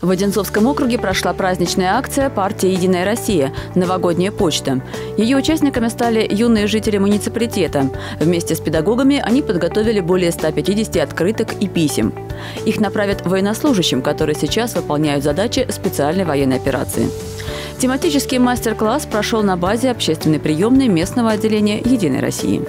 В Одинцовском округе прошла праздничная акция партии «Единая Россия» «Новогодняя почта». Ее участниками стали юные жители муниципалитета. Вместе с педагогами они подготовили более 150 открыток и писем. Их направят военнослужащим, которые сейчас выполняют задачи специальной военной операции. Тематический мастер-класс прошел на базе общественной приемной местного отделения «Единой России».